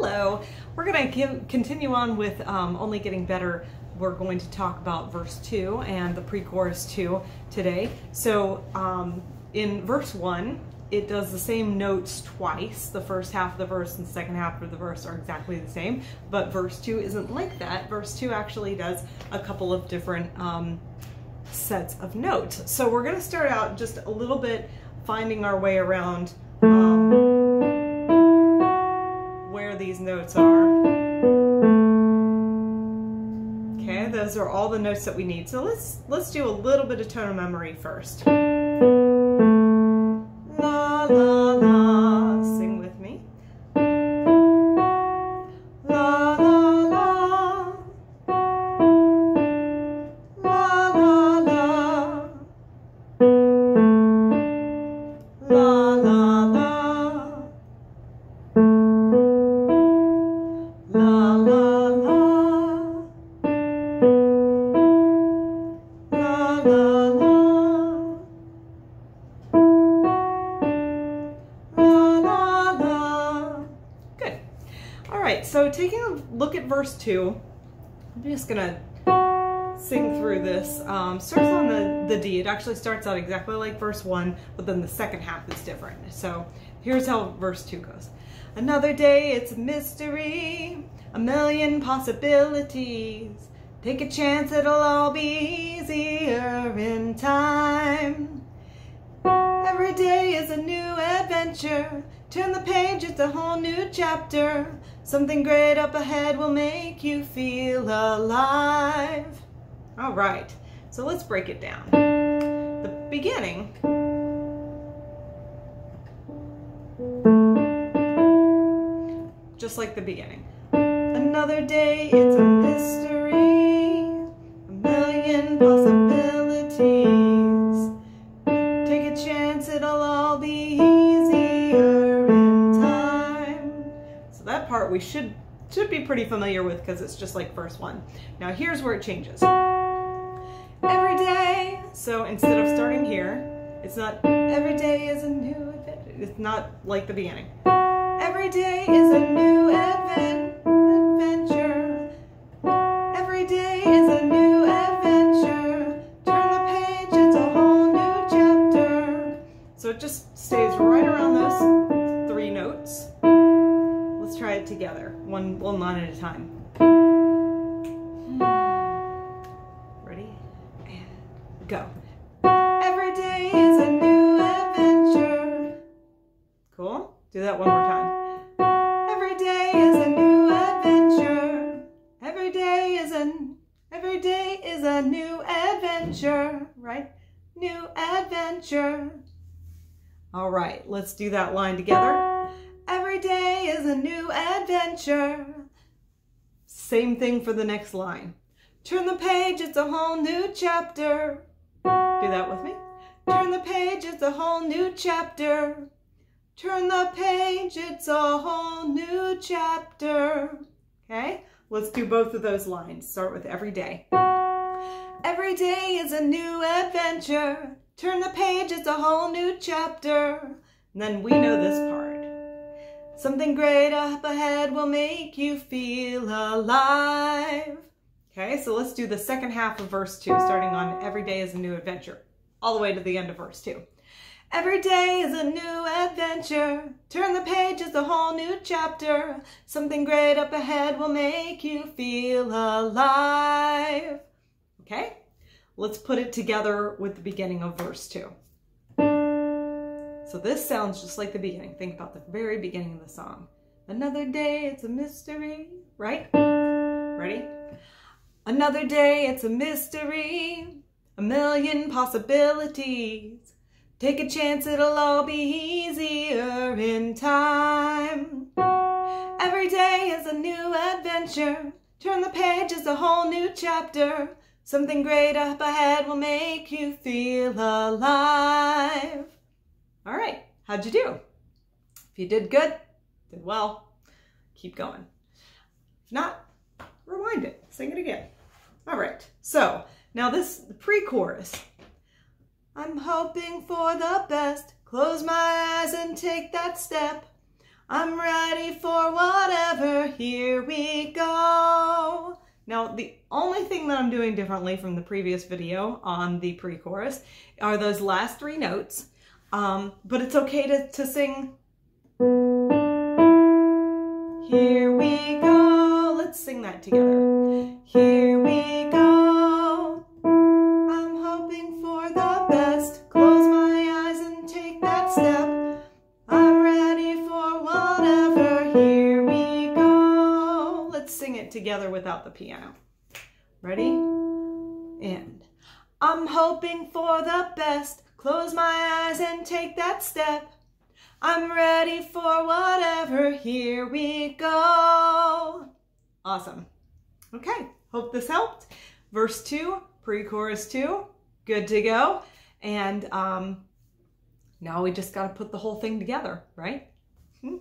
Hello. We're going to continue on with um, Only Getting Better. We're going to talk about verse 2 and the pre-chorus 2 today. So um, in verse 1, it does the same notes twice. The first half of the verse and the second half of the verse are exactly the same, but verse 2 isn't like that. Verse 2 actually does a couple of different um, sets of notes. So we're going to start out just a little bit finding our way around um, these notes are. Okay, those are all the notes that we need. So let's let's do a little bit of tonal memory first. La la la, so taking a look at verse 2, I'm just going to sing through this. Um, starts on the, the D. It actually starts out exactly like verse 1, but then the second half is different. So here's how verse 2 goes. Another day, it's a mystery, a million possibilities. Take a chance, it'll all be easier in time. Every day is a new adventure. Turn the page, it's a whole new chapter. Something great up ahead will make you feel alive. All right, so let's break it down. The beginning. Just like the beginning. Another day, it's a mystery. That part we should should be pretty familiar with because it's just like verse one. Now here's where it changes. Every day. So instead of starting here, it's not every day is a new adventure. It's not like the beginning. Every day is a new advent adventure. Every day is a new adventure. Turn the page, it's a whole new chapter. So it just one, one line at a time. Hmm. Ready? And go. Every day is a new adventure. Cool? Do that one more time. Every day is a new adventure. Every day is an every day is a new adventure, right? New adventure. All right, let's do that line together. Every day is a new adventure. Same thing for the next line. Turn the page, it's a whole new chapter. Do that with me. Turn the page, it's a whole new chapter. Turn the page, it's a whole new chapter. Okay, let's do both of those lines. Start with every day. Every day is a new adventure. Turn the page, it's a whole new chapter. And then we know this part. Something great up ahead will make you feel alive. Okay, so let's do the second half of verse 2, starting on every day is a new adventure, all the way to the end of verse 2. Every day is a new adventure. Turn the page, it's a whole new chapter. Something great up ahead will make you feel alive. Okay, let's put it together with the beginning of verse 2. So this sounds just like the beginning. Think about the very beginning of the song. Another day, it's a mystery, right? Ready? Another day, it's a mystery, a million possibilities. Take a chance, it'll all be easier in time. Every day is a new adventure. Turn the page, it's a whole new chapter. Something great up ahead will make you feel alive. All right, how'd you do? If you did good, did well, keep going. If not, rewind it, sing it again. All right, so now this pre-chorus. I'm hoping for the best. Close my eyes and take that step. I'm ready for whatever here we go. Now, the only thing that I'm doing differently from the previous video on the pre-chorus are those last three notes. Um, but it's okay to, to sing. Here we go. Let's sing that together. Here we go. I'm hoping for the best. Close my eyes and take that step. I'm ready for whatever. Here we go. Let's sing it together without the piano. Ready? And I'm hoping for the best. Close my eyes and take that step. I'm ready for whatever. Here we go. Awesome. Okay, hope this helped. Verse 2, pre-chorus 2, good to go. And um, now we just got to put the whole thing together, right? Hmm?